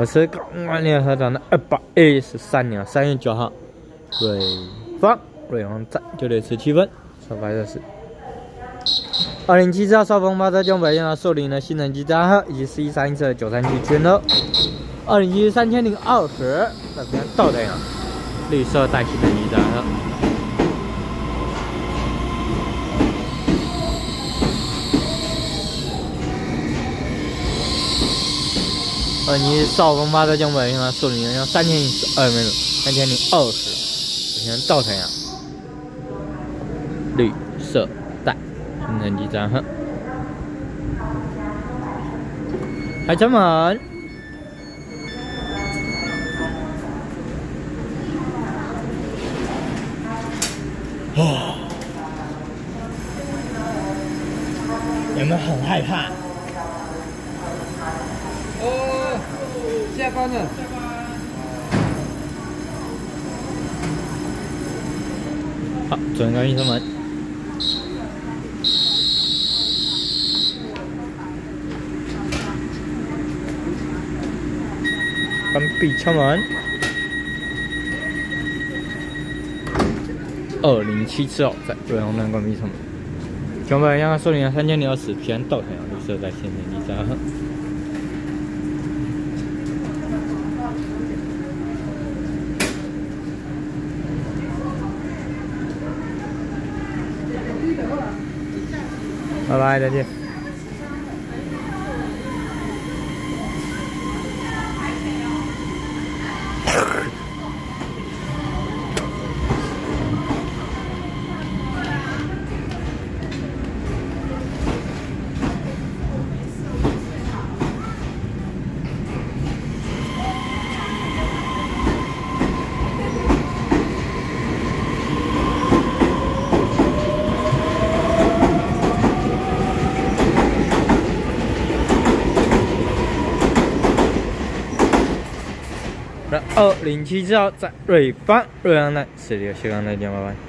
我是港湾联合场的？二百一十三年三月九号，瑞芳瑞芳站九点十七分，出发热是二零七四号少峰八车将北向寿林的新能机站号以及 C 三车九三七圈头，二零七三千零二十那边到的呀，绿色带新能机站号。呃，你少峰八的奖杯，现在手里要三千零二没有，三千零二十，现在倒成呀，绿色带，新成绩站号，开车门，哦，有没有很害怕？下班了。好，转关一车门。关闭车门。二零七次哦，在瑞阳南关闭车门。全部让他收领三千零二十，偏到太阳绿色在线前一站。拜拜，再见。那二零七号在瑞芳瑞安站，这里有谢刚再见，拜拜。